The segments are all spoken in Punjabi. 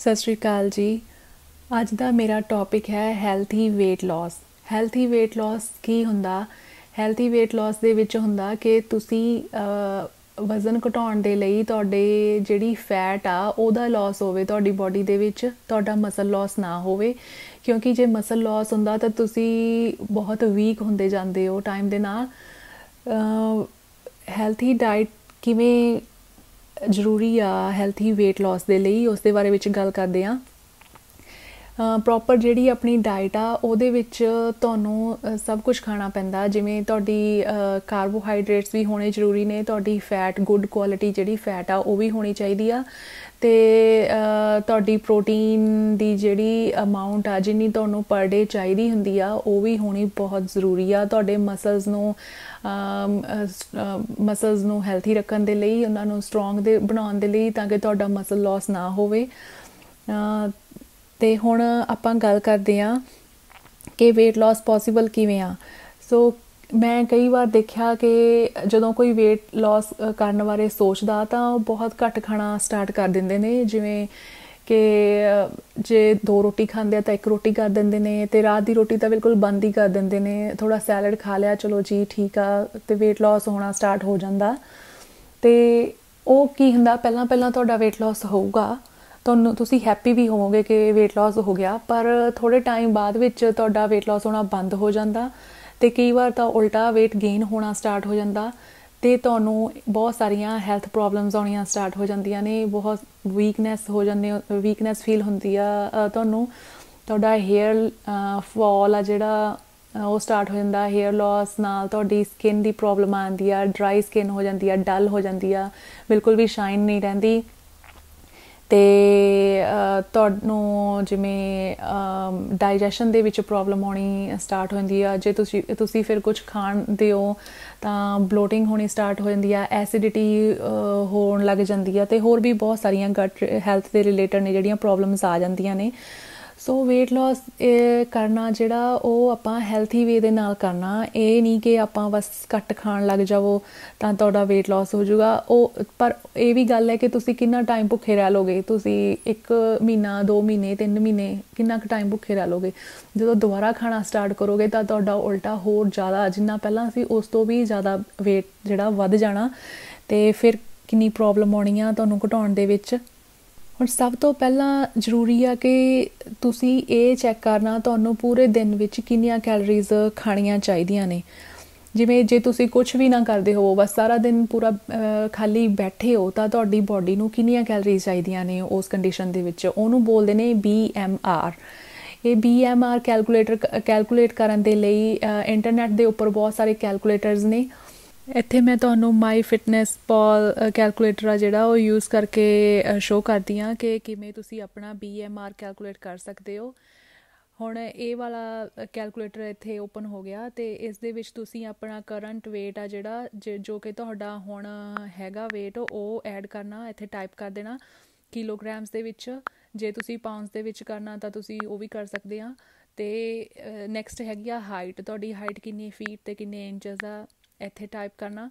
ਸਤਿ ਸ਼੍ਰੀ ਅਕਾਲ ਜੀ। ਅੱਜ ਦਾ ਮੇਰਾ ਟੌਪਿਕ ਹੈ healthy weight loss healthy weight loss ਕੀ ਹੁੰਦਾ? ਹੈਲਥੀ weight loss ਦੇ ਵਿੱਚ ਹੁੰਦਾ ਕਿ ਤੁਸੀਂ ਵਜ਼ਨ ਘਟਾਉਣ ਦੇ ਲਈ ਤੁਹਾਡੇ ਜਿਹੜੀ ਫੈਟ ਆ, ਉਹਦਾ ਲਾਸ ਹੋਵੇ ਤੁਹਾਡੀ ਬਾਡੀ ਦੇ ਵਿੱਚ, ਤੁਹਾਡਾ ਮਸਲ ਲਾਸ ਨਾ ਹੋਵੇ। ਕਿਉਂਕਿ ਜੇ ਮਸਲ ਲਾਸ ਹੁੰਦਾ ਤਾਂ ਤੁਸੀਂ ਬਹੁਤ ਵੀਕ ਹੁੰਦੇ ਜਾਂਦੇ ਹੋ ਟਾਈਮ ਦੇ ਨਾਲ। ਹੈਲਥੀ ਡਾਈਟ ਕਿਵੇਂ ਜ਼ਰੂਰੀ ਆ ਹੈਲਥੀ weight loss ਦੇ ਲਈ ਉਸ ਦੇ ਬਾਰੇ ਵਿੱਚ ਗੱਲ ਕਰਦੇ ਆ ਪ੍ਰੋਪਰ ਜਿਹੜੀ ਆਪਣੀ ਡਾਈਟ ਆ, ਉਹਦੇ ਵਿੱਚ ਤੁਹਾਨੂੰ ਸਭ ਕੁਝ ਖਾਣਾ ਪੈਂਦਾ। ਜਿਵੇਂ ਤੁਹਾਡੀ ਕਾਰਬੋਹਾਈਡਰੇਟਸ ਵੀ ਹੋਣੇ ਜ਼ਰੂਰੀ ਨੇ, ਤੁਹਾਡੀ ਫੈਟ ਗੁੱਡ ਕੁਆਲਿਟੀ ਜਿਹੜੀ ਫੈਟ ਆ, ਉਹ ਵੀ ਹੋਣੀ ਚਾਹੀਦੀ ਆ। ਤੇ ਤੁਹਾਡੀ ਪ੍ਰੋਟੀਨ ਦੀ ਜਿਹੜੀ ਅਮਾਉਂਟ ਆ, ਜਿੰਨੀ ਤੁਹਾਨੂੰ ਪਰ ਡੇ ਚਾਹੀਦੀ ਹੁੰਦੀ ਆ, ਉਹ ਵੀ ਹੋਣੀ ਬਹੁਤ ਜ਼ਰੂਰੀ ਆ। ਤੁਹਾਡੇ ਮਸਲਸ ਨੂੰ ਮਸਲਸ ਨੂੰ ਹੈਲਥੀ ਰੱਖਣ ਦੇ ਲਈ, ਉਹਨਾਂ ਨੂੰ ਸਟਰੋਂਗ ਦੇ, ਬਣਾਉਣ ਦੇ ਲਈ ਤਾਂ ਕਿ ਤੁਹਾਡਾ ਮਸਲ ਲਾਸ ਨਾ ਹੋਵੇ। ਤੇ ਹੁਣ ਆਪਾਂ ਗੱਲ ਕਰਦੇ ਆਂ ਕਿ weight loss ਪੋਸੀਬਲ ਕਿਵੇਂ ਆ। ਸੋ ਮੈਂ ਕਈ ਵਾਰ ਦੇਖਿਆ ਕਿ ਜਦੋਂ ਕੋਈ weight loss ਕਰਨ ਬਾਰੇ ਸੋਚਦਾ ਤਾਂ ਉਹ ਬਹੁਤ ਘੱਟ ਖਾਣਾ ਸਟਾਰਟ ਕਰ ਦਿੰਦੇ ਨੇ। ਜਿਵੇਂ ਕਿ ਜੇ ਦੋ ਰੋਟੀ ਖਾਂਦੇ ਆ ਤਾਂ ਇੱਕ ਰੋਟੀ ਕਰ ਦਿੰਦੇ ਨੇ ਤੇ ਰਾਤ ਦੀ ਰੋਟੀ ਤਾਂ ਬਿਲਕੁਲ ਬੰਦ ਹੀ ਕਰ ਦਿੰਦੇ ਨੇ। ਥੋੜਾ ਸੈਲਡ ਖਾ ਲਿਆ, ਚਲੋ ਜੀ ਠੀਕ ਆ ਤੇ weight loss ਹੋਣਾ ਸਟਾਰਟ ਹੋ ਜਾਂਦਾ। ਤੇ ਉਹ ਕੀ ਹੁੰਦਾ, ਪਹਿਲਾਂ ਪਹਿਲਾਂ ਤੁਹਾਡਾ weight loss ਹੋਊਗਾ। ਤੁਹਾਨੂੰ, ਤੁਸੀਂ ਹੈਪੀ ਵੀ ਹੋਵੋਗੇ ਕਿ weight loss ਹੋ ਗਿਆ, ਪਰ ਥੋੜੇ ਟਾਈਮ ਬਾਅਦ ਵਿੱਚ ਤੁਹਾਡਾ weight loss ਹੋਣਾ ਬੰਦ ਹੋ ਜਾਂਦਾ। ਤੇ ਕਈ ਵਾਰ ਤਾਂ ਉਲਟਾ weight gain ਹੋਣਾ ਸਟਾਰਟ ਹੋ ਜਾਂਦਾ ਤੇ ਤੁਹਾਨੂੰ ਬਹੁਤ ਸਾਰੀਆਂ ਹੈਲਥ ਪ੍ਰੋਬਲਮਸ ਆਉਣੀਆਂ ਸਟਾਰਟ ਹੋ ਜਾਂਦੀਆਂ ਨੇ, ਬਹੁਤ ਵੀਕਨੈਸ ਹੋ ਜਾਂਦੇ ਵੀਕਨੈਸ ਫੀਲ ਹੁੰਦੀ ਆ ਤੁਹਾਨੂੰ ਤੁਹਾਡਾ ਹੇਅਰ ਫਾਲ ਆ ਜਿਹੜਾ ਉਹ ਸਟਾਰਟ ਹੋ ਜਾਂਦਾ ਹੇਅਰ ਲਾਸ ਨਾਲ ਤੁਹਾਡੀ ਸਕਿਨ ਦੀ ਪ੍ਰੋਬਲਮ ਆਉਂਦੀ ਆ ਡਰਾਈ ਸਕਿਨ ਹੋ ਜਾਂਦੀ ਆ ਡਲ ਹੋ ਜਾਂਦੀ ਆ, ਬਿਲਕੁਲ ਵੀ ਸ਼ਾਈਨ ਨਹੀਂ ਰਹਿੰਦੀ। ਤੇ ਤੁਹਾਨੂੰ ਜਿਵੇਂ ਡਾਈਜੈਸ਼ਨ ਦੇ ਵਿੱਚ ਪ੍ਰੋਬਲਮ ਹੋਣੀ ਸਟਾਰਟ ਹੋ ਜਾਂਦੀ ਆ, ਜੇ ਤੁਸੀਂ ਤੁਸੀਂ ਫਿਰ ਕੁਝ ਖਾਣ ਦਿਓ, ਤਾਂ ਬਲੋਟਿੰਗ ਹੋਣੀ ਸਟਾਰਟ ਹੋ ਜਾਂਦੀ ਆ ਐਸਿਡਿਟੀ ਹੋਣ ਲੱਗ ਜਾਂਦੀ ਆ, ਤੇ ਹੋਰ ਵੀ ਬਹੁਤ ਸਾਰੀਆਂ ਗਟ ਹੈਲਥ ਦੇ ਰਿਲੇਟਡ ਨੇ ਜਿਹੜੀਆਂ ਪ੍ਰੋਬਲਮਸ ਆ ਜਾਂਦੀਆਂ ਨੇ। ਸੋ weight loss ਕਰਨਾ ਜਿਹੜਾ ਉਹ ਆਪਾਂ ਹੈਲਥੀ ਵੇ ਦੇ ਨਾਲ ਕਰਨਾ, ਇਹ ਨਹੀਂ ਕਿ ਆਪਾਂ ਬਸ ਘੱਟ ਖਾਣ ਲੱਗ ਜਾਵੋ ਤਾਂ ਤੁਹਾਡਾ weight loss ਹੋ ਜਾਊਗਾ। ਉਹ, ਪਰ ਇਹ ਵੀ ਗੱਲ ਹੈ ਕਿ ਤੁਸੀਂ ਕਿੰਨਾ ਟਾਈਮ ਭੁੱਖੇ ਰਹਿ ਲੋਗੇ? ਤੁਸੀਂ 1 ਮਹੀਨਾ 2 ਮਹੀਨੇ 3 ਮਹੀਨੇ ਕਿੰਨਾ ਕੁ ਟਾਈਮ ਭੁੱਖੇ ਰਹਿ ਲੋਗੇ? ਜਦੋਂ ਦੁਬਾਰਾ ਖਾਣਾ ਸਟਾਰਟ ਕਰੋਗੇ ਤਾਂ ਤੁਹਾਡਾ ਉਲਟਾ ਹੋਰ ਜ਼ਿਆਦਾ, ਜਿੰਨਾ ਪਹਿਲਾਂ ਸੀ ਉਸ ਤੋਂ ਵੀ ਜ਼ਿਆਦਾ weight ਜਿਹੜਾ ਵੱਧ ਜਾਣਾ ਤੇ ਫਿਰ ਕਿੰਨੀ ਪ੍ਰੋਬਲਮ ਆਉਣੀ ਆ ਤੁਹਾਨੂੰ ਘਟਾਉਣ ਦੇ ਵਿੱਚ। ਹੁਣ ਸਭ ਤੋਂ ਪਹਿਲਾਂ ਜ਼ਰੂਰੀ ਆ ਕਿ ਤੁਸੀਂ ਇਹ ਚੈੱਕ ਕਰਨਾ ਤੁਹਾਨੂੰ ਪੂਰੇ ਦਿਨ ਵਿੱਚ ਕਿੰਨੀਆਂ ਕੈਲਰੀਜ਼ ਖਾਣੀਆਂ ਚਾਹੀਦੀਆਂ ਨੇ। ਜਿਵੇਂ ਜੇ ਤੁਸੀਂ ਕੁਝ ਵੀ ਨਾ ਕਰਦੇ ਹੋ ਬਸ ਸਾਰਾ ਦਿਨ ਪੂਰਾ ਖਾਲੀ ਬੈਠੇ ਹੋ, ਤਾਂ ਤੁਹਾਡੀ ਬਾਡੀ ਨੂੰ ਕਿੰਨੀਆਂ ਕੈਲਰੀਜ਼ ਚਾਹੀਦੀਆਂ ਨੇ ਉਸ ਕੰਡੀਸ਼ਨ ਦੇ ਵਿੱਚ। ਉਹਨੂੰ ਬੋਲਦੇ ਨੇ BMR ਇਹ BMR ਕੈਲਕੂਲੇਟਰ ਕੈਲਕੂਲੇਟ ਕਰਨ ਦੇ ਲਈ ਇੰਟਰਨੈਟ ਦੇ ਉੱਪਰ ਬਹੁਤ ਸਾਰੇ ਕੈਲਕੂਲੇਟਰਸ ਨੇ। ਇੱਥੇ ਮੈਂ ਤੁਹਾਨੂੰ ਮਾਈ ਫਿਟਨੈਸ ਪਾਲ ਕੈਲਕੂਲੇਟਰ ਆ ਜਿਹੜਾ ਉਹ ਯੂਜ਼ ਕਰਕੇ ਸ਼ੋ ਕਰਦੀ ਆ ਕਿ ਕਿਵੇਂ ਤੁਸੀਂ ਆਪਣਾ BMR ਕੈਲਕੂਲੇਟ ਕਰ ਸਕਦੇ ਹੋ। ਹੁਣ ਇਹ ਵਾਲਾ ਕੈਲਕੂਲੇਟਰ ਇੱਥੇ ਓਪਨ ਹੋ ਗਿਆ ਤੇ ਇਸ ਦੇ ਵਿੱਚ ਤੁਸੀਂ ਆਪਣਾ ਕਰੰਟ weight ਆ ਜਿਹੜਾ, ਜੋ ਕਿ ਤੁਹਾਡਾ ਹੁਣ ਹੈਗਾ weight, ਉਹ ਐਡ ਕਰਨਾ, ਇੱਥੇ ਟਾਈਪ ਕਰ ਦੇਣਾ ਕਿਲੋਗ੍ਰਾਮਸ ਦੇ ਵਿੱਚ। ਜੇ ਤੁਸੀਂ ਪਾਉਂਡਸ ਦੇ ਵਿੱਚ ਕਰਨਾ ਤਾਂ ਤੁਸੀਂ ਉਹ ਵੀ ਕਰ ਸਕਦੇ ਆ। ਤੇ ਨੈਕਸਟ ਹੈਗੀ ਆ ਹਾਈਟ ਤੁਹਾਡੀ ਹਾਈਟ ਕਿੰਨੀ ਫੀਟ ਤੇ ਕਿੰਨੇ ਇੰਚਸ ਆ। ਇੱਥੇ ਟਾਈਪ ਕਰਨਾ।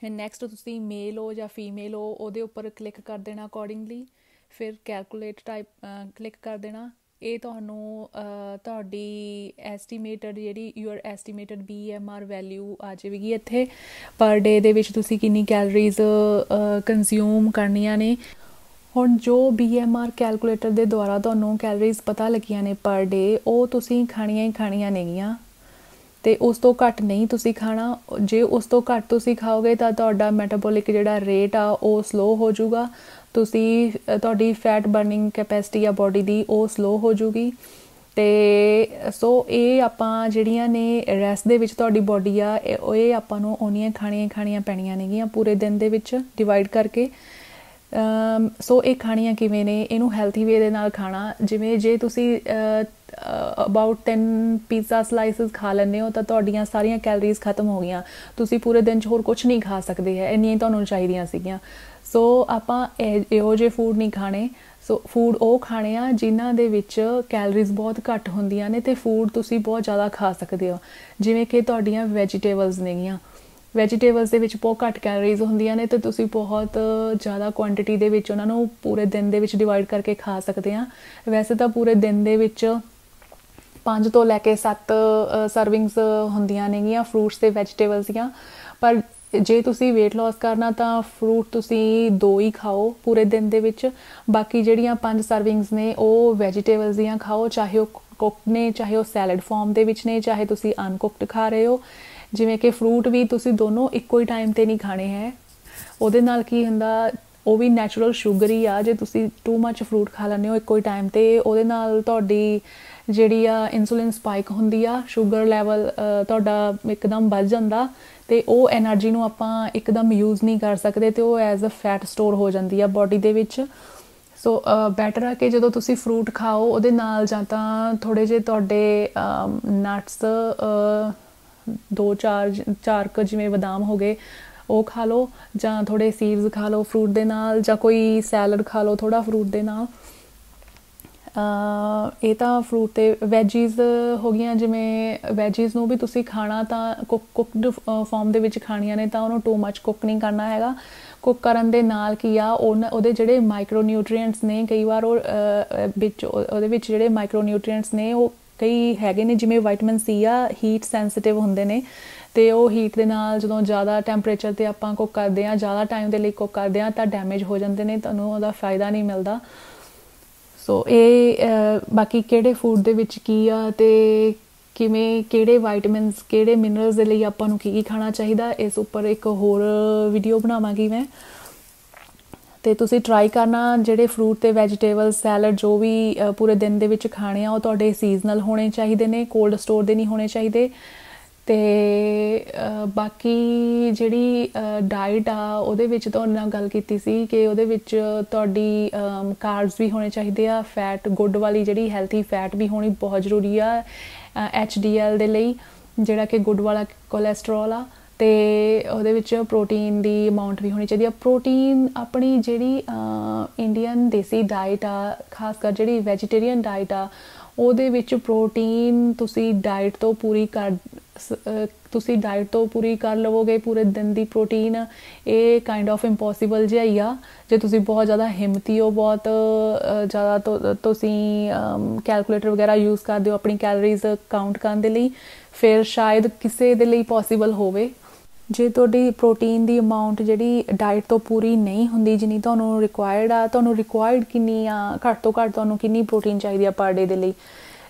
ਫਿਰ ਨੈਕਸਟ ਤੁਸੀਂ ਮੇਲ ਹੋ ਜਾਂ ਫੀਮੇਲ ਹੋ, ਉਹਦੇ ਉੱਪਰ ਕਲਿੱਕ ਕਰ ਦੇਣਾ ਅਕੋਰਡਿੰਗਲੀ ਫਿਰ ਕੈਲਕੂਲੇਟ ਟਾਈਪ ਕਲਿੱਕ ਕਰ ਦੇਣਾ। ਇਹ ਤੁਹਾਨੂੰ ਤੁਹਾਡੀ ਐਸਟੀਮੇਟਡ ਜਿਹੜੀ ਯੂਅਰ ਐਸਟੀਮੇਟਡ BMR ਵੈਲਿਊ ਆ ਜਾਵੇਗੀ ਇੱਥੇ। ਪਰ ਡੇ ਦੇ ਵਿੱਚ ਤੁਸੀਂ ਕਿੰਨੀ ਕੈਲਰੀਜ਼ ਕੰਜ਼ਿਊਮ ਕਰਨੀਆਂ ਨੇ। ਹੁਣ ਜੋ BMR ਕੈਲਕੂਲੇਟਰ ਦੇ ਦੁਆਰਾ ਤੁਹਾਨੂੰ ਕੈਲਰੀਜ਼ ਪਤਾ ਲੱਗੀਆਂ ਨੇ ਪਰ ਡੇ ਉਹ ਤੁਸੀਂ ਖਾਣੀਆਂ ਹੀ ਖਾਣੀਆਂ ਨੇਗੀਆਂ। ਤੇ ਉਸ ਤੋਂ ਘੱਟ ਨਹੀਂ ਤੁਸੀਂ ਖਾਣਾ। ਜੇ ਉਸ ਤੋਂ ਘੱਟ ਤੁਸੀਂ ਖਾਓਗੇ ਤਾਂ ਤੁਹਾਡਾ ਮੈਟਾਬੋਲਿਕ ਜਿਹੜਾ ਰੇਟ ਆ, ਉਹ ਸਲੋ ਹੋ ਜਾਊਗਾ। ਤੁਸੀਂ ਤੁਹਾਡੀ ਫੈਟ ਬਰਨਿੰਗ ਕੈਪੈਸਿਟੀ ਆ ਬਾਡੀ ਦੀ, ਉਹ ਸਲੋ ਹੋ ਜਾਊਗੀ। ਤੇ ਸੋ ਇਹ ਆਪਾਂ ਜਿਹੜੀਆਂ ਨੇ ਰੈਸਟ ਦੇ ਵਿੱਚ ਤੁਹਾਡੀ ਬਾਡੀ ਆ, ਇਹ ਆਪਾਂ ਨੂੰ ਉਹਨੀਆਂ ਖਾਣੀਆਂ ਖਾਣੀਆਂ ਪੈਣੀਆਂ ਨੇਗੀਆਂ ਪੂਰੇ ਦਿਨ ਦੇ ਵਿੱਚ ਡਿਵਾਈਡ ਕਰਕੇ। ਸੋ ਇਹ ਖਾਣੀਆਂ ਕਿਵੇਂ ਨੇ? ਇਹਨੂੰ ਹੈਲਥੀ ਵੇ ਦੇ ਨਾਲ ਖਾਣਾ। ਜਿਵੇਂ ਜੇ ਤੁਸੀਂ ਅਬਾਊਟ 10 ਪੀਜ਼ਾ ਸਲਾਈਸਸ ਖਾ ਲੈਂਦੇ ਹੋ ਤਾਂ ਤੁਹਾਡੀਆਂ ਸਾਰੀਆਂ ਕੈਲਰੀਜ਼ ਖਤਮ ਹੋ ਗਈਆਂ। ਤੁਸੀਂ ਪੂਰੇ ਦਿਨ 'ਚ ਹੋਰ ਕੁਝ ਨਹੀਂ ਖਾ ਸਕਦੇ ਹੈ, ਇੰਨੀਆਂ ਤੁਹਾਨੂੰ ਚਾਹੀਦੀਆਂ ਸੀਗੀਆਂ। ਸੋ ਆਪਾਂ ਇਹੋ ਜਿਹੇ ਫੂਡ ਨਹੀਂ ਖਾਣੇ। ਸੋ ਫੂਡ ਉਹ ਖਾਣੇ ਆ ਜਿਨ੍ਹਾਂ ਦੇ ਵਿੱਚ ਕੈਲਰੀਜ਼ ਬਹੁਤ ਘੱਟ ਹੁੰਦੀਆਂ ਨੇ ਤੇ ਫੂਡ ਤੁਸੀਂ ਬਹੁਤ ਜ਼ਿਆਦਾ ਖਾ ਸਕਦੇ ਹੋ। ਜਿਵੇਂ ਕਿ ਤੁਹਾਡੀਆਂ ਵੈਜੀਟੇਬਲਸ ਨੇਗੀਆਂ। ਵੈਜੀਟੇਬਲਸ ਦੇ ਵਿੱਚ ਬਹੁਤ ਘੱਟ ਕੈਲਰੀਜ਼ ਹੁੰਦੀਆਂ ਨੇ ਤੇ ਤੁਸੀਂ ਬਹੁਤ ਜ਼ਿਆਦਾ ਕੁਆਂਟੀਟੀ ਦੇ ਵਿੱਚ ਉਹਨਾਂ ਨੂੰ ਪੂਰੇ ਦਿਨ ਦੇ ਵਿੱਚ ਡਿਵਾਈਡ ਕਰਕੇ ਖਾ ਸਕਦੇ ਆ। ਵੈਸੇ ਤਾਂ ਪੂਰੇ ਦਿਨ ਦੇ ਵਿੱਚ 5 ਤੋਂ ਲੈ ਕੇ 7 ਸਰਵਿੰਗਸ ਹੁੰਦੀਆਂ ਨੇਗੀਆਂ, ਫਰੂਟਸ ਤੇ ਵੈਜੀਟੇਬਲਸ ਦੀਆਂ। ਪਰ ਜੇ ਤੁਸੀਂ weight loss ਕਰਨਾ ਤਾਂ ਫਰੂਟ ਤੁਸੀਂ ਦੋ ਹੀ ਖਾਓ ਪੂਰੇ ਦਿਨ ਦੇ ਵਿੱਚ। ਬਾਕੀ ਜਿਹੜੀਆਂ ਪੰਜ ਸਰਵਿੰਗਸ ਨੇ, ਉਹ ਵੈਜੀਟੇਬਲਸ ਦੀਆਂ ਖਾਓ, ਚਾਹੇ ਉਹ ਕੁੱਕ ਨੇ, ਚਾਹੇ ਉਹ ਸੈਲਡ ਫਾਰਮ ਦੇ ਵਿੱਚ ਨੇ, ਚਾਹੇ ਤੁਸੀਂ ਅਨਕੁਕਡ ਖਾ ਰਹੇ ਹੋ। ਜਿਵੇਂ ਕਿ ਫਰੂਟ ਵੀ ਤੁਸੀਂ ਦੋਨੋਂ ਇੱਕੋ ਹੀ ਟਾਈਮ ਤੇ ਨਹੀਂ ਖਾਣੇ ਹੈ। ਉਹਦੇ ਨਾਲ ਕੀ ਹੁੰਦਾ, ਉਹ ਵੀ ਨੈਚੁਰਲ ਸ਼ੂਗਰ ਹੀ ਆ। ਜੇ ਤੁਸੀਂ ਟੂ ਮੱਚ ਫਰੂਟ ਖਾ ਲੈਂਦੇ ਹੋ ਇੱਕੋ ਹੀ ਟਾਈਮ ਤੇ, ਉਹਦੇ ਨਾਲ ਤੁਹਾਡੀ ਜਿਹੜੀ ਆ ਇਨਸੂਲਿਨ ਸਪਾਈਕ ਹੁੰਦੀ ਆ 슈ਗਰ ਲੈਵਲ ਤੁਹਾਡਾ ਇੱਕਦਮ ਵੱਧ ਜਾਂਦਾ ਤੇ ਉਹ એનર્ਜੀ ਨੂੰ ਆਪਾਂ ਇੱਕਦਮ ਯੂਜ਼ ਨਹੀਂ ਕਰ ਸਕਦੇ ਤੇ ਉਹ ਐਜ਼ ਅ ਫੈਟ ਸਟੋਰ ਹੋ ਜਾਂਦੀ ਆ ਬਾਡੀ ਦੇ ਵਿੱਚ। ਸੋ ਬੈਟਰ ਆ ਕਿ ਜਦੋਂ ਤੁਸੀਂ ਫਰੂਟ ਖਾਓ, ਉਹਦੇ ਨਾਲ ਜਾਂ ਤਾਂ ਥੋੜੇ ਜੇ ਤੁਹਾਡੇ ਨਟਸ ਦੋ ਚਾਰ ਚਾਰ ਕ ਜਿਵੇਂ ਬਦਾਮ ਹੋ ਗਏ, ਉਹ ਖਾ ਲਓ ਜਾਂ ਥੋੜੇ ਸੀਡਸ ਖਾ ਲਓ ਫਰੂਟ ਦੇ ਨਾਲ ਜਾਂ ਕੋਈ ਸੈਲਡ ਖਾ ਲਓ ਥੋੜਾ ਫਰੂਟ ਦੇ ਨਾਲ। ਇਹ ਤਾਂ ਫਰੂਟ ਤੇ ਵੈਜੀਜ਼ ਹੋ ਗਈਆਂ, ਜਿਵੇਂ ਵੈਜੀਜ਼ ਨੂੰ ਵੀ ਤੁਸੀਂ ਖਾਣਾ ਤਾਂ ਕੁੱਕਡ ਫਾਰਮ ਦੇ ਵਿੱਚ ਖਾਣੀਆਂ ਨੇ ਤਾਂ ਉਹਨੂੰ ਟੂ ਮੱਚ ਕੁੱਕ ਨਹੀਂ ਕਰਨਾ ਹੈਗਾ। ਕੁੱਕ ਕਰਨ ਦੇ ਨਾਲ ਕੀ ਆ ਉਹਦੇ ਜਿਹੜੇ ਮਾਈਕਰੋ ਨਿਊਟ੍ਰੀਐਂਟਸ ਨੇ, ਕਈ ਵਾਰ ਉਹ ਵਿੱਚ ਉਹਦੇ ਵਿੱਚ ਜਿਹੜੇ ਮਾਈਕਰੋ ਨਿਊਟ੍ਰੀਐਂਟਸ ਨੇ, ਉਹ ਕਈ ਹੈਗੇ ਨੇ, ਜਿਵੇਂ ਵਿਟਾਮਿਨ ਸੀ ਆ ਹੀਟ ਸੈਂਸਿਟਿਵ ਹੁੰਦੇ ਨੇ। ਤੇ ਉਹ ਹੀਟ ਦੇ ਨਾਲ ਜਦੋਂ ਜ਼ਿਆਦਾ ਟੈਂਪਰੇਚਰ ਤੇ ਆਪਾਂ ਕੁੱਕ ਕਰਦੇ ਆ ਜ਼ਿਆਦਾ ਟਾਈਮ ਦੇ ਲਈ ਕੁੱਕ ਕਰਦੇ ਆ ਤਾਂ ਡੈਮੇਜ ਹੋ ਜਾਂਦੇ ਨੇ, ਤੁਹਾਨੂੰ ਉਹਦਾ ਫਾਇਦਾ ਨਹੀਂ ਮਿਲਦਾ। ਸੋ ਇਹ ਬਾਕੀ ਕਿਹੜੇ ਫੂਡ ਦੇ ਵਿੱਚ ਕੀ ਆ ਤੇ ਕਿਵੇਂ, ਕਿਹੜੇ ਵਿਟਾਮਿਨਸ ਕਿਹੜੇ ਮਿਨਰਲਸ ਦੇ ਲਈ ਆਪਾਂ ਨੂੰ ਕੀ ਕੀ ਖਾਣਾ ਚਾਹੀਦਾ, ਇਸ ਉੱਪਰ ਇੱਕ ਹੋਰ ਵੀਡੀਓ ਬਣਾਵਾਂਗੀ ਮੈਂ। ਤੇ ਤੁਸੀਂ ਟਰਾਈ ਕਰਨਾ ਜਿਹੜੇ ਫਰੂਟ ਤੇ ਵੈਜੀਟੇਬਲ ਸੈਲਡ ਜੋ ਵੀ ਪੂਰੇ ਦਿਨ ਦੇ ਵਿੱਚ ਖਾਣੇ ਆ, ਉਹ ਤੁਹਾਡੇ ਸੀਜ਼ਨਲ ਹੋਣੇ ਚਾਹੀਦੇ ਨੇ ਕੋਲਡ ਸਟੋਰ ਦੇ ਨਹੀਂ ਹੋਣੇ ਚਾਹੀਦੇ। ਤੇ ਬਾਕੀ ਜਿਹੜੀ ਡਾਈਟ ਆ, ਉਹਦੇ ਵਿੱਚ ਤੁਹਾਨੂੰ ਨਾਲ ਗੱਲ ਕੀਤੀ ਸੀ ਕਿ ਉਹਦੇ ਵਿੱਚ ਤੁਹਾਡੀ ਕਾਰਬਸ ਵੀ ਹੋਣੇ ਚਾਹੀਦੇ ਆ ਫੈਟ ਗੁੱਡ ਵਾਲੀ ਜਿਹੜੀ ਹੈਲਥੀ ਫੈਟ ਵੀ ਹੋਣੀ ਬਹੁਤ ਜ਼ਰੂਰੀ ਆ ਐਚਡੀਐਲ ਦੇ ਲਈ, ਜਿਹੜਾ ਕਿ ਗੁੱਡ ਵਾਲਾ ਕੋਲੇਸਟ੍ਰੋਲ ਆ, ਤੇ ਉਹਦੇ ਵਿੱਚ ਪ੍ਰੋਟੀਨ ਦੀ ਅਮਾਉਂਟ ਵੀ ਹੋਣੀ ਚਾਹੀਦੀ ਆ। ਪ੍ਰੋਟੀਨ ਆਪਣੀ ਜਿਹੜੀ ਇੰਡੀਅਨ ਦੇਸੀ ਡਾਈਟ ਆ, ਖਾਸ ਕਰ ਜਿਹੜੀ ਵੈਜੀਟੇਰੀਅਨ ਡਾਈਟ ਆ, ਉਹਦੇ ਵਿੱਚ ਪ੍ਰੋਟੀਨ ਤੁਸੀਂ ਡਾਈਟ ਤੋਂ ਪੂਰੀ ਕਰ ਤੁਸੀਂ ਡਾਈਟ ਤੋਂ ਪੂਰੀ ਕਰ ਲਵੋਗੇ, ਪੂਰੇ ਦਿਨ ਦੀ ਪ੍ਰੋਟੀਨ ਇਹ ਕਾਈਂਡ ਆਫ ਇੰਪੋਸੀਬਲ ਜਿਹਾ ਹੀ ਆ। ਜੇ ਤੁਸੀਂ ਬਹੁਤ ਜ਼ਿਆਦਾ ਹਿੰਮਤੀ ਹੋ, ਬਹੁਤ ਜ਼ਿਆਦਾ ਤੁਸੀਂ ਕੈਲਕੂਲੇਟਰ ਵਗੈਰਾ ਯੂਜ਼ ਕਰਦੇ ਹੋ ਆਪਣੀ ਕੈਲਰੀਜ਼ ਕਾਊਂਟ ਕਰਨ ਦੇ ਲਈ, ਫਿਰ ਸ਼ਾਇਦ ਕਿਸੇ ਦੇ ਲਈ ਪੋਸੀਬਲ ਹੋਵੇ। ਜੇ ਤੁਹਾਡੀ ਪ੍ਰੋਟੀਨ ਦੀ ਅਮਾਉਂਟ ਜਿਹੜੀ ਡਾਈਟ ਤੋਂ ਪੂਰੀ ਨਹੀਂ ਹੁੰਦੀ, ਜਿੰਨੀ ਤੁਹਾਨੂੰ ਰਿਕੁਆਇਰਡ ਆ, ਤੁਹਾਨੂੰ ਰਿਕੁਆਇਰਡ ਕਿੰਨੀ ਆ, ਘੱਟ ਤੋਂ ਘੱਟ ਤੁਹਾਨੂੰ ਕਿੰਨੀ ਪ੍ਰੋਟੀਨ ਚਾਹੀਦੀ ਆ ਪਰ ਡੇ ਦੇ ਲਈ?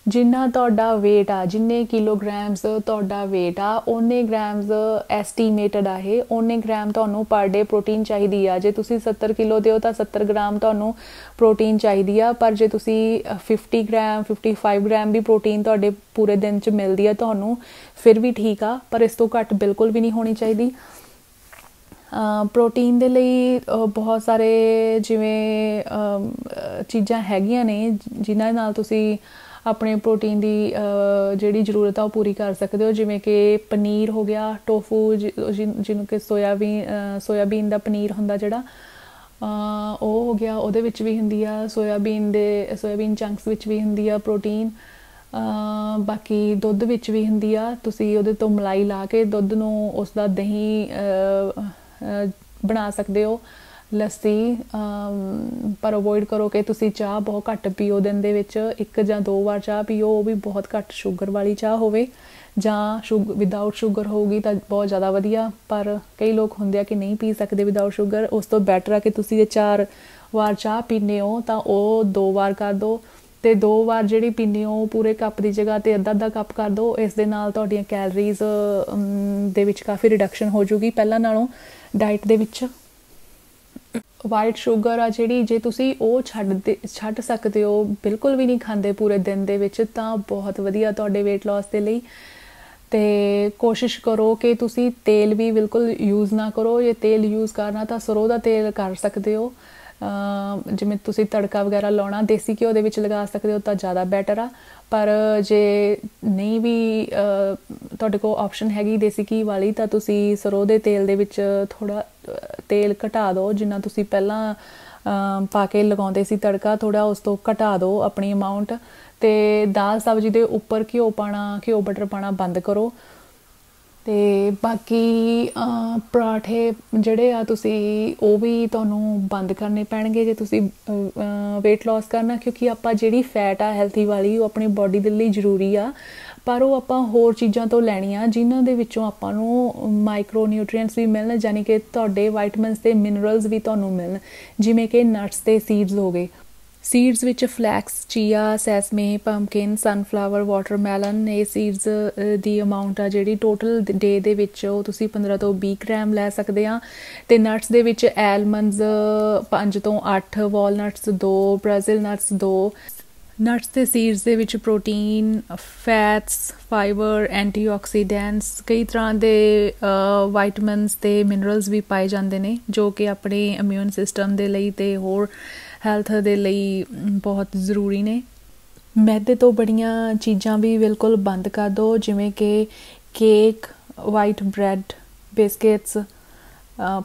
ਜਿੰਨਾ ਤੁਹਾਡਾ weight ਆ, ਜਿੰਨੇ ਕਿਲੋਗ੍ਰਾਮਸ ਤੁਹਾਡਾ weight ਆ ਉਹਨੇ ਗ੍ਰਾਮਸ ਐਸਟੀਮੇਟਡ ਆ ਇਹ ਉਹਨੇ ਗ੍ਰਾਮ ਤੁਹਾਨੂੰ ਪਰ ਡੇ ਪ੍ਰੋਟੀਨ ਚਾਹੀਦੀ ਆ। ਜੇ ਤੁਸੀਂ 70 ਕਿਲੋ ਦੇ ਹੋ ਤਾਂ 70 ਗ੍ਰਾਮ ਤੁਹਾਨੂੰ ਪ੍ਰੋਟੀਨ ਚਾਹੀਦੀ ਆ, ਪਰ ਜੇ ਤੁਸੀਂ 50 ਗ੍ਰਾਮ 55 ਗ੍ਰਾਮ ਵੀ ਪ੍ਰੋਟੀਨ ਤੁਹਾਡੇ ਪੂਰੇ ਦਿਨ ਚ ਮਿਲਦੀ ਆ ਤੁਹਾਨੂੰ, ਫਿਰ ਵੀ ਠੀਕ ਆ, ਪਰ ਇਸ ਤੋਂ ਘੱਟ ਬਿਲਕੁਲ ਵੀ ਨਹੀਂ ਹੋਣੀ ਚਾਹੀਦੀ। ਪ੍ਰੋਟੀਨ ਦੇ ਲਈ ਬਹੁਤ ਸਾਰੇ ਜਿਵੇਂ ਚੀਜ਼ਾਂ ਹੈਗੀਆਂ ਨੇ, ਜਿਨ੍ਹਾਂ ਨਾਲ ਤੁਸੀਂ ਆਪਣੇ ਪ੍ਰੋਟੀਨ ਦੀ ਜਿਹੜੀ ਜ਼ਰੂਰਤ ਆ ਉਹ ਪੂਰੀ ਕਰ ਸਕਦੇ ਹੋ। ਜਿਵੇਂ ਕਿ ਪਨੀਰ ਹੋ ਗਿਆ ਟੋਫੂ ਜਿਹਨੂੰ ਕਿ ਸੋਇਆਬੀਨ ਸੋਇਆਬੀਨ ਦਾ ਪਨੀਰ ਹੁੰਦਾ ਜਿਹੜਾ ਉਹ ਹੋ ਗਿਆ। ਉਹਦੇ ਵਿੱਚ ਵੀ ਹੁੰਦੀ ਆ ਸੋਇਆਬੀਨ ਦੇ ਸੋਇਆਬੀਨ ਚੰਕਸ ਵਿੱਚ ਵੀ ਹੁੰਦੀ ਆ ਪ੍ਰੋਟੀਨ ਬਾਕੀ ਦੁੱਧ ਵਿੱਚ ਵੀ ਹੁੰਦੀ ਆ। ਤੁਸੀਂ ਉਹਦੇ ਤੋਂ ਮਲਾਈ ਲਾ ਕੇ ਦੁੱਧ ਨੂੰ ਉਸ ਦਾ ਦਹੀਂ ਬਣਾ ਸਕਦੇ ਹੋ। ਲੱਸੀ ਪਰ ਅਵੋਇਡ ਕਰੋ ਕਿ ਤੁਸੀਂ ਚਾਹ ਬਹੁਤ ਘੱਟ ਪੀਓ ਦਿਨ ਦੇ ਵਿੱਚ, ਇੱਕ ਜਾਂ ਦੋ ਵਾਰ ਚਾਹ ਪੀਓ, ਉਹ ਵੀ ਬਹੁਤ ਘੱਟ ਸ਼ੂਗਰ ਵਾਲੀ ਚਾਹ ਹੋਵੇ। ਜਾਂ ਸ਼ੂਗਰ ਵਿਦਆਊਟ ਸ਼ੂਗਰ ਹੋਊਗੀ ਤਾਂ ਬਹੁਤ ਜ਼ਿਆਦਾ ਵਧੀਆ, ਪਰ ਕਈ ਲੋਕ ਹੁੰਦੇ ਆ ਕਿ ਨਹੀਂ ਪੀ ਸਕਦੇ ਵਿਦਆਊਟ ਸ਼ੂਗਰ ਉਸ ਤੋਂ ਬੈਟਰ ਆ ਕਿ ਤੁਸੀਂ ਜੇ ਚਾਰ ਵਾਰ ਚਾਹ ਪੀਨੇ ਹੋ ਤਾਂ ਉਹ ਦੋ ਵਾਰ ਕਰ ਦਿਓ ਤੇ ਦੋ ਵਾਰ ਜਿਹੜੀ ਪੀਨੇ ਹੋ ਪੂਰੇ ਕੱਪ ਦੀ ਜਗ੍ਹਾ ਤੇ ਅੱਧਾ ਅੱਧਾ ਕੱਪ ਕਰ ਦਿਓ ਇਸ ਦੇ ਨਾਲ ਤੁਹਾਡੀਆਂ ਕੈਲਰੀਜ਼ ਦੇ ਵਿੱਚ ਕਾਫੀ ਰਿਡਕਸ਼ਨ ਹੋ ਜੂਗੀ। ਪਹਿਲਾਂ ਨਾਲੋਂ ਡਾਈਟ ਦੇ ਵਿੱਚ ਵਾਈਟ ਸ਼ੂਗਰ ਆ ਜਿਹੜੀ, ਜੇ ਤੁਸੀਂ ਉਹ ਛੱਡ ਛੱਡ ਸਕਦੇ ਹੋ, ਬਿਲਕੁਲ ਵੀ ਨਹੀਂ ਖਾਂਦੇ ਪੂਰੇ ਦਿਨ ਦੇ ਵਿੱਚ, ਤਾਂ ਬਹੁਤ ਵਧੀਆ ਤੁਹਾਡੇ weight loss ਦੇ ਲਈ। ਤੇ ਕੋਸ਼ਿਸ਼ ਕਰੋ ਕਿ ਤੁਸੀਂ ਤੇਲ ਵੀ ਬਿਲਕੁਲ ਯੂਜ਼ ਨਾ ਕਰੋ ਇਹ ਤੇਲ ਯੂਜ਼ ਕਰਨਾ ਤਾਂ ਸਰੋਂ ਦਾ ਤੇਲ ਕਰ ਸਕਦੇ ਹੋ। ਜਿਵੇਂ ਤੁਸੀਂ ਤੜਕਾ ਵਗੈਰਾ ਲਾਉਣਾ, ਦੇਸੀ ਘਿਓ ਦੇ ਵਿੱਚ ਲਗਾ ਸਕਦੇ ਹੋ ਤਾਂ ਜ਼ਿਆਦਾ ਬੈਟਰ ਆ। ਪਰ ਜੇ ਨਹੀਂ ਵੀ ਤੁਹਾਡੇ ਕੋਲ ਆਪਸ਼ਨ ਹੈਗੀ ਦੇਸੀ ਘੀ ਵਾਲੀ, ਤਾਂ ਤੁਸੀਂ ਸਰੋਂ ਦੇ ਤੇਲ ਦੇ ਵਿੱਚ ਥੋੜਾ ਤੇਲ ਘਟਾ ਦਿਓ, ਜਿੰਨਾ ਤੁਸੀਂ ਪਹਿਲਾਂ ਪਾ ਕੇ ਲਗਾਉਂਦੇ ਸੀ ਤੜਕਾ ਥੋੜਾ ਉਸ ਤੋਂ ਘਟਾ ਦਿਓ ਆਪਣੀ ਅਮਾਉਂਟ ਤੇ ਦਾਲ ਸਬਜ਼ੀ ਦੇ ਉੱਪਰ ਘਿਓ ਪਾਣਾ, ਘਿਓ ਬਟਰ ਪਾਣਾ ਬੰਦ ਕਰੋ। ਤੇ ਬਾਕੀ ਪਰਾਠੇ ਜਿਹੜੇ ਆ ਤੁਸੀਂ, ਉਹ ਵੀ ਤੁਹਾਨੂੰ ਬੰਦ ਕਰਨੇ ਪੈਣਗੇ ਜੇ ਤੁਸੀਂ weight loss ਕਰਨਾ, ਕਿਉਂਕਿ ਆਪਾਂ ਜਿਹੜੀ ਫੈਟ ਆ ਹੈਲਥੀ ਵਾਲੀ, ਉਹ ਆਪਣੀ ਬਾਡੀ ਦੇ ਲਈ ਜ਼ਰੂਰੀ ਆ। ਪਰ ਉਹ ਆਪਾਂ ਹੋਰ ਚੀਜ਼ਾਂ ਤੋਂ ਲੈਣੀਆਂ, ਜਿਨ੍ਹਾਂ ਦੇ ਵਿੱਚੋਂ ਆਪਾਂ ਨੂੰ ਮਾਈਕਰੋ ਨਿਊਟ੍ਰੀਐਂਟਸ ਵੀ ਮਿਲਣ ਯਾਨੀ ਕਿ ਤੁਹਾਡੇ ਵਿਟਾਮਿਨਸ ਤੇ ਮਿਨਰਲਸ ਵੀ ਤੁਹਾਨੂੰ ਮਿਲਣ। ਜਿਵੇਂ ਕਿ ਨਟਸ ਤੇ ਸੀਡਸ ਹੋ ਗਏ। ਸੀਡਸ ਵਿੱਚ flax chia sesame pumpkin sunflower watermelon ਇਹ ਸੀਡਸ ਦੀ ਅਮਾਉਂਟ ਆ ਜਿਹੜੀ ਟੋਟਲ ਡੇ ਦੇ ਵਿੱਚ ਉਹ ਤੁਸੀਂ 15 ਤੋਂ 20 ਗ੍ਰਾਮ ਲੈ ਸਕਦੇ ਆ। ਤੇ ਨਟਸ ਦੇ ਵਿੱਚ ਐਲਮੰਡਸ 5 ਤੋਂ 8 ਵਾਲਨਟਸ 2 ਬ੍ਰਾਜ਼ਿਲ ਨਟਸ 2 ਨਟਸ ਤੇ ਸੀਡਸ ਦੇ ਵਿੱਚ ਪ੍ਰੋਟੀਨ ਫੈਟਸ ਫਾਈਬਰ ਐਂਟੀਆਕਸੀਡੈਂਟਸ ਕਈ ਤਰ੍ਹਾਂ ਦੇ ਵਿਟਾਮਿਨਸ ਤੇ ਮਿਨਰਲਸ ਵੀ ਪਾਏ ਜਾਂਦੇ ਨੇ, ਜੋ ਕਿ ਆਪਣੇ ਇਮਿਊਨ ਸਿਸਟਮ ਦੇ ਲਈ ਤੇ ਹੋਰ ਹੈਲਥ ਦੇ ਲਈ ਬਹੁਤ ਜ਼ਰੂਰੀ ਨੇ। ਮੈਦੇ ਤੋਂ ਬੜੀਆਂ ਚੀਜ਼ਾਂ ਵੀ ਬਿਲਕੁਲ ਬੰਦ ਕਰ ਦਿਓ ਜਿਵੇਂ ਕਿ ਕੇਕ ਵਾਈਟ ਬ੍ਰੈਡ ਬਿਸਕਟਸ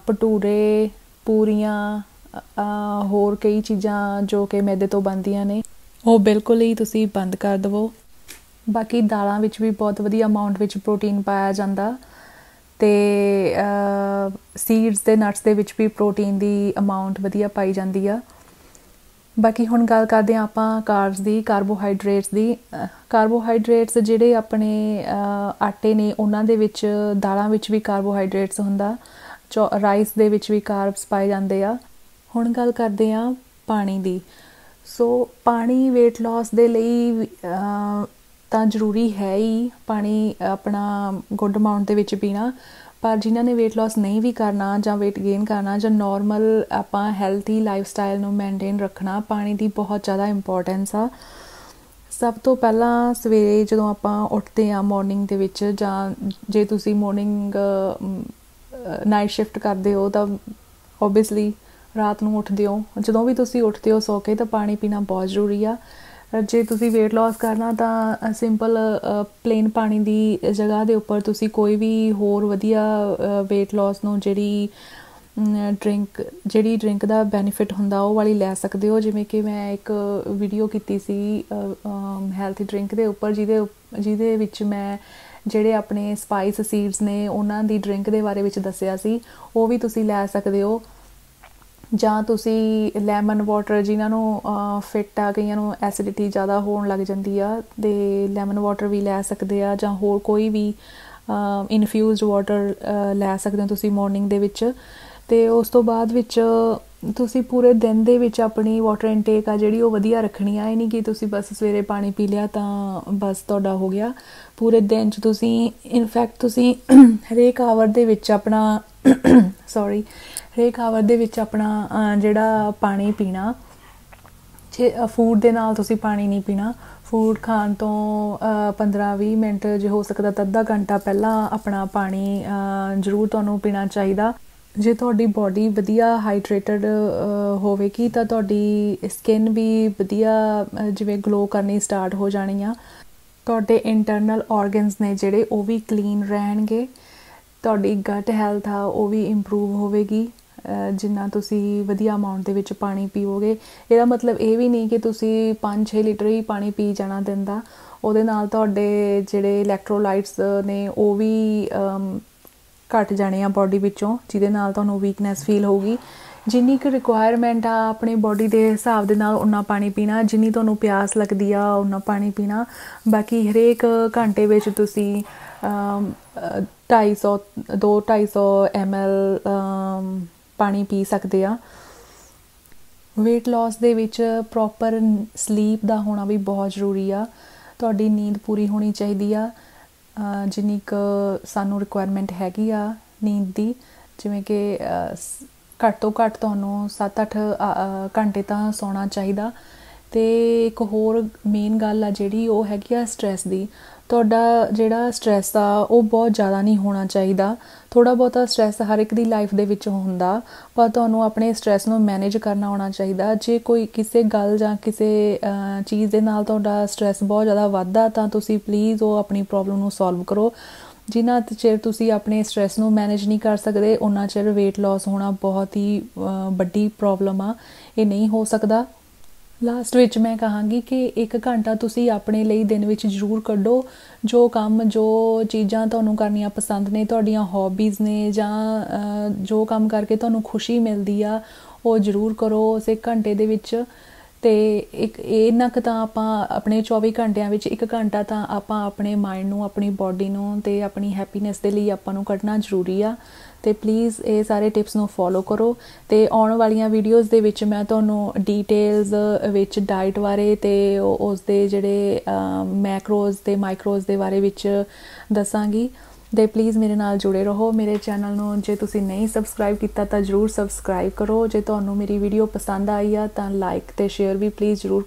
ਪਟੂਰੇ ਪੂਰੀਆਂ ਹੋਰ ਕਈ ਚੀਜ਼ਾਂ ਜੋ ਕਿ ਮੈਦੇ ਤੋਂ ਬਣਦੀਆਂ ਨੇ। ਉਹ ਬਿਲਕੁਲ ਹੀ ਤੁਸੀਂ ਬੰਦ ਕਰ ਦਿਵੋ। ਬਾਕੀ ਦਾਲਾਂ ਵਿੱਚ ਵੀ ਬਹੁਤ ਵਧੀਆ ਅਮਾਉਂਟ ਵਿੱਚ ਪ੍ਰੋਟੀਨ ਪਾਇਆ ਜਾਂਦਾ। ਤੇ ਸੀਡਸ ਦੇ ਨਟਸ ਦੇ ਵਿੱਚ ਵੀ ਪ੍ਰੋਟੀਨ ਦੀ ਅਮਾਉਂਟ ਵਧੀਆ ਪਾਈ ਜਾਂਦੀ ਆ। ਬਾਕੀ ਹੁਣ ਗੱਲ ਕਰਦੇ ਆ ਆਪਾਂ ਕਾਰਬਸ ਦੀ ਕਾਰਬੋਹਾਈਡਰੇਟਸ ਦੀ। ਕਾਰਬੋਹਾਈਡਰੇਟਸ ਜਿਹੜੇ ਆਪਣੇ ਆਟੇ ਨੇ, ਉਹਨਾਂ ਦੇ ਵਿੱਚ, ਦਾਲਾਂ ਵਿੱਚ ਵੀ ਕਾਰਬੋਹਾਈਡਰੇਟਸ ਹੁੰਦਾ। ਰਾਈਸ ਦੇ ਵਿੱਚ ਵੀ ਕਾਰਬਸ ਪਾਏ ਜਾਂਦੇ ਆ। ਹੁਣ ਗੱਲ ਕਰਦੇ ਆ ਪਾਣੀ ਦੀ। ਸੋ ਪਾਣੀ weight loss ਦੇ ਲਈ ਤਾਂ ਜ਼ਰੂਰੀ ਹੈ ਹੀ ਪਾਣੀ ਆਪਣਾ ਗੁੱਡ ਅਮਾਉਂਟ ਦੇ ਵਿੱਚ ਪੀਣਾ। ਪਰ ਜਿਨ੍ਹਾਂ ਨੇ weight loss ਨਹੀਂ ਵੀ ਕਰਨਾ ਜਾਂ weight gain ਕਰਨਾ ਜਾਂ ਨਾਰਮਲ ਆਪਾਂ ਹੈਲਥੀ ਲਾਈਫ ਸਟਾਈਲ ਨੂੰ ਮੇਨਟੇਨ ਰੱਖਣਾ, ਪਾਣੀ ਦੀ ਬਹੁਤ ਜ਼ਿਆਦਾ ਇੰਪੋਰਟੈਂਸ ਆ। ਸਭ ਤੋਂ ਪਹਿਲਾਂ ਸਵੇਰੇ ਜਦੋਂ ਆਪਾਂ ਉੱਠਦੇ ਆ ਮਾਰਨਿੰਗ ਦੇ ਵਿੱਚ ਜਾਂ ਜੇ ਤੁਸੀਂ ਮਾਰਨਿੰਗ ਨਾਈਟ ਸ਼ਿਫਟ ਕਰਦੇ ਹੋ ਤਾਂ ਆਬਵੀਅਸਲੀ ਰਾਤ ਨੂੰ ਉੱਠਦੇ ਹੋ। ਜਦੋਂ ਵੀ ਤੁਸੀਂ ਉੱਠਦੇ ਹੋ ਸੋ ਕੇ ਤਾਂ ਪਾਣੀ ਪੀਣਾ ਬਹੁਤ ਜ਼ਰੂਰੀ ਆ। ਜੇ ਤੁਸੀਂ weight loss ਕਰਨਾ ਤਾਂ ਸਿੰਪਲ ਪਲੇਨ ਪਾਣੀ ਦੀ ਜਗ੍ਹਾ ਦੇ ਉੱਪਰ ਤੁਸੀਂ ਕੋਈ ਵੀ ਹੋਰ ਵਧੀਆ weight loss ਨੂੰ ਜਿਹੜੀ ਡਰਿੰਕ ਜਿਹੜੀ ਡਰਿੰਕ ਦਾ ਬੈਨੀਫਿਟ ਹੁੰਦਾ ਉਹ ਵਾਲੀ ਲੈ ਸਕਦੇ ਹੋ। ਜਿਵੇਂ ਕਿ ਮੈਂ ਇੱਕ ਵੀਡੀਓ ਕੀਤੀ ਸੀ ਹੈਲਥੀ ਡਰਿੰਕ ਦੇ ਉੱਪਰ, ਜਿਹਦੇ ਜਿਹਦੇ ਵਿੱਚ ਮੈਂ ਜਿਹੜੇ ਆਪਣੇ ਸਪਾਈਸ ਸੀਡਸ ਨੇ, ਉਹਨਾਂ ਦੀ ਡਰਿੰਕ ਦੇ ਬਾਰੇ ਵਿੱਚ ਦੱਸਿਆ ਸੀ, ਉਹ ਵੀ ਤੁਸੀਂ ਲੈ ਸਕਦੇ ਹੋ। ਜਾਂ ਤੁਸੀਂ ਲੈਮਨ ਵਾਟਰ ਜਿਨ੍ਹਾਂ ਨੂੰ ਫਿੱਟ ਆ ਗਈਆਂ ਨੂੰ ਐਸਿਡਿਟੀ ਜ਼ਿਆਦਾ ਹੋਣ ਲੱਗ ਜਾਂਦੀ ਆ ਦੇ ਲੈਮਨ ਵਾਟਰ ਵੀ ਲੈ ਸਕਦੇ ਆ ਜਾਂ ਹੋਰ ਕੋਈ ਵੀ ਇਨਫਿਊਜ਼ਡ ਵਾਟਰ ਲੈ ਸਕਦੇ ਹੋ ਤੁਸੀਂ ਮਾਰਨਿੰਗ ਦੇ ਵਿੱਚ। ਤੇ ਉਸ ਤੋਂ ਬਾਅਦ ਵਿੱਚ ਤੁਸੀਂ ਪੂਰੇ ਦਿਨ ਦੇ ਵਿੱਚ ਆਪਣੀ ਵਾਟਰ ਇਨਟੇਕ ਆ ਜਿਹੜੀ ਉਹ ਵਧੀਆ ਰੱਖਣੀ ਆ। ਇਹ ਨਹੀਂ ਕਿ ਤੁਸੀਂ ਬਸ ਸਵੇਰੇ ਪਾਣੀ ਪੀ ਲਿਆ ਤਾਂ ਬਸ ਤੁਹਾਡਾ ਹੋ ਗਿਆ। ਪੂਰੇ ਦਿਨ 'ਚ ਤੁਸੀਂ ਇਨਫੈਕਟ ਤੁਸੀਂ ਹਰੇਕ ਆਵਰ ਦੇ ਵਿੱਚ ਆਪਣਾ ਸੌਰੀ ਹਰੇਕ ਆਵਰ ਦੇ ਵਿੱਚ ਆਪਣਾ ਜਿਹੜਾ ਪਾਣੀ ਪੀਣਾ, ਛੇ ਫੂਡ ਦੇ ਨਾਲ ਤੁਸੀਂ ਪਾਣੀ ਨਹੀਂ ਪੀਣਾ। ਫੂਡ ਖਾਣ ਤੋਂ 15-20 ਮਿੰਟ ਜੇ ਹੋ ਸਕਦਾ ਤਾਂ ਅੱਧਾ ਘੰਟਾ ਪਹਿਲਾਂ ਆਪਣਾ ਪਾਣੀ ਜ਼ਰੂਰ ਤੁਹਾਨੂੰ ਪੀਣਾ ਚਾਹੀਦਾ। ਜੇ ਤੁਹਾਡੀ ਬਾਡੀ ਵਧੀਆ ਹਾਈਡਰੇਟਡ ਹੋਵੇਗੀ ਤਾਂ ਤੁਹਾਡੀ ਸਕਿਨ ਵੀ ਵਧੀਆ ਜਿਵੇਂ ਗਲੋ ਕਰਨੀ ਸਟਾਰਟ ਹੋ ਜਾਣੀ ਆ ਤੁਹਾਡੇ ਇੰਟਰਨਲ ਆਰਗਨਸ ਨੇ ਜਿਹੜੇ ਉਹ ਵੀ ਕਲੀਨ ਰਹਿਣਗੇ। ਤੁਹਾਡੀ ਗਟ ਹੈਲਥ ਆ, ਉਹ ਵੀ ਇੰਪਰੂਵ ਹੋਵੇਗੀ। ਜਿੰਨਾ ਤੁਸੀਂ ਵਧੀਆ ਅਮਾਉਂਟ ਦੇ ਵਿੱਚ ਪਾਣੀ ਪੀਓਗੇ ਇਹਦਾ ਮਤਲਬ ਇਹ ਵੀ ਨਹੀਂ ਕਿ ਤੁਸੀਂ 5-6 ਲੀਟਰ ਹੀ ਪਾਣੀ ਪੀ ਜਾਣਾ ਦਿੰਦਾ। ਉਹਦੇ ਨਾਲ ਤੁਹਾਡੇ ਜਿਹੜੇ ਇਲੈਕਟ੍ਰੋਲਾਈਟਸ ਨੇ, ਉਹ ਵੀ ਘਟ ਜਾਣੇ ਆ ਬਾਡੀ ਵਿੱਚੋਂ, ਜਿਹਦੇ ਨਾਲ ਤੁਹਾਨੂੰ ਵੀਕਨੈਸ ਫੀਲ ਹੋਊਗੀ। ਜਿੰਨੀ ਕੁ ਰਿਕੁਆਇਰਮੈਂਟ ਆ ਆਪਣੇ ਬਾਡੀ ਦੇ ਹਿਸਾਬ ਦੇ ਨਾਲ ਉਨਾ ਪਾਣੀ ਪੀਣਾ, ਜਿੰਨੀ ਤੁਹਾਨੂੰ ਪਿਆਸ ਲੱਗਦੀ ਆ ਉਹਨਾਂ ਪਾਣੀ ਪੀਣਾ। ਬਾਕੀ ਹਰੇਕ ਘੰਟੇ ਵਿੱਚ ਤੁਸੀਂ 250 2 250 ml ਪਾਣੀ ਪੀ ਸਕਦੇ ਆ। weight loss ਦੇ ਵਿੱਚ ਪ੍ਰੋਪਰ ਸਲੀਪ ਦਾ ਹੋਣਾ ਵੀ ਬਹੁਤ ਜ਼ਰੂਰੀ ਆ। ਤੁਹਾਡੀ ਨੀਂਦ ਪੂਰੀ ਹੋਣੀ ਚਾਹੀਦੀ ਆ। ਜਿੰਨੀ ਕ ਸਾਨੂੰ ਰਿਕੁਆਇਰਮੈਂਟ ਹੈਗੀ ਆ ਨੀਂਦ ਦੀ, ਜਿਵੇਂ ਕਿ ਘੱਟ ਤੋਂ ਘੱਟ ਤੁਹਾਨੂੰ 7-8 ਘੰਟੇ ਤਾਂ ਸੌਣਾ ਚਾਹੀਦਾ। ਤੇ ਇੱਕ ਹੋਰ ਮੇਨ ਗੱਲ ਆ ਜਿਹੜੀ ਉਹ ਹੈਗੀ ਆ ਸਟ्रेस ਦੀ। ਤੁਹਾਡਾ ਜਿਹੜਾ ਸਟ्रेस ਆ, ਉਹ ਬਹੁਤ ਜ਼ਿਆਦਾ ਨਹੀਂ ਹੋਣਾ ਚਾਹੀਦਾ। ਥੋੜਾ ਬਹੁਤਾ ਸਟ्रेस ਹਰ ਇੱਕ ਦੀ ਲਾਈਫ ਦੇ ਵਿੱਚ ਹੁੰਦਾ, ਪਰ ਤੁਹਾਨੂੰ ਆਪਣੇ ਸਟ्रेस ਨੂੰ ਮੈਨੇਜ ਕਰਨਾ ਆਉਣਾ ਚਾਹੀਦਾ। ਜੇ ਕੋਈ ਕਿਸੇ ਗੱਲ ਜਾਂ ਕਿਸੇ ਚੀਜ਼ ਦੇ ਨਾਲ ਤੁਹਾਡਾ ਸਟ्रेस ਬਹੁਤ ਜ਼ਿਆਦਾ ਵੱਧਦਾ, ਤਾਂ ਤੁਸੀਂ ਪਲੀਜ਼ ਉਹ ਆਪਣੀ ਪ੍ਰੋਬਲਮ ਨੂੰ ਸੋਲਵ ਕਰੋ। ਜਿਨ੍ਹਾਂ ਚਿਰ ਤੁਸੀਂ ਆਪਣੇ ਸਟ्रेस ਨੂੰ ਮੈਨੇਜ ਨਹੀਂ ਕਰ ਸਕਦੇ ਉਹਨਾਂ ਚਿਰ weight loss ਹੋਣਾ ਬਹੁਤ ਹੀ ਵੱਡੀ ਪ੍ਰੋਬਲਮ ਆ। ਇਹ ਨਹੀਂ ਹੋ ਸਕਦਾ। ਲਾਸਟ ਵਿੱਚ ਮੈਂ ਕਹਾਂਗੀ ਕਿ ਇੱਕ ਘੰਟਾ ਤੁਸੀਂ ਆਪਣੇ ਲਈ ਦਿਨ ਵਿੱਚ ਜ਼ਰੂਰ ਕੱਢੋ। ਜੋ ਕੰਮ, ਜੋ ਚੀਜ਼ਾਂ ਤੁਹਾਨੂੰ ਕਰਨੀਆਂ ਪਸੰਦ ਨੇ, ਤੁਹਾਡੀਆਂ ਹੌਬੀਜ਼ ਨੇ ਜਾਂ ਜੋ ਕੰਮ ਕਰਕੇ ਤੁਹਾਨੂੰ ਖੁਸ਼ੀ ਮਿਲਦੀ ਆ, ਉਹ ਜ਼ਰੂਰ ਕਰੋ। ਉਸ ਘੰਟੇ ਦੇ ਵਿੱਚ ਤੇ ਇੱਕ ਇਹਨਾਂ ਕ ਤਾਂ ਆਪਾਂ ਆਪਣੇ 24 ਘੰਟਿਆਂ ਵਿੱਚ ਇੱਕ ਘੰਟਾ ਤਾਂ ਆਪਾਂ ਆਪਣੇ ਮਾਈਂਡ ਨੂੰ, ਆਪਣੀ ਬਾਡੀ ਨੂੰ ਤੇ ਆਪਣੀ ਹੈਪੀਨੈਸ ਦੇ ਲਈ ਆਪਾਂ ਨੂੰ ਕੱਢਣਾ ਜ਼ਰੂਰੀ ਆ। ਤੇ ਪਲੀਜ਼ ਇਹ ਸਾਰੇ ਟਿਪਸ ਨੂੰ ਫੋਲੋ ਕਰੋ ਤੇ ਆਉਣ ਵਾਲੀਆਂ ਵੀਡੀਓਜ਼ ਦੇ ਵਿੱਚ ਮੈਂ ਤੁਹਾਨੂੰ ਡੀਟੇਲਸ ਵਿੱਚ ਡਾਈਟ ਬਾਰੇ ਤੇ ਉਸ ਦੇ ਜਿਹੜੇ ਮੈਕਰੋਜ਼ ਤੇ ਮਾਈਕਰੋਜ਼ ਦੇ ਬਾਰੇ ਵਿੱਚ ਦੱਸਾਂਗੀ। ਦੇ ਪਲੀਜ਼ ਮੇਰੇ ਨਾਲ ਜੁੜੇ ਰਹੋ। ਮੇਰੇ ਚੈਨਲ ਨੂੰ ਜੇ ਤੁਸੀਂ ਨਹੀਂ ਸਬਸਕ੍ਰਾਈਬ ਕੀਤਾ ਤਾਂ ਜਰੂਰ ਸਬਸਕ੍ਰਾਈਬ ਕਰੋ। ਜੇ ਤੁਹਾਨੂੰ ਮੇਰੀ ਵੀਡੀਓ ਪਸੰਦ ਆਈ ਆ ਤਾਂ ਲਾਈਕ ਤੇ ਸ਼ੇਅਰ ਵੀ ਪਲੀਜ਼ ਜਰੂਰ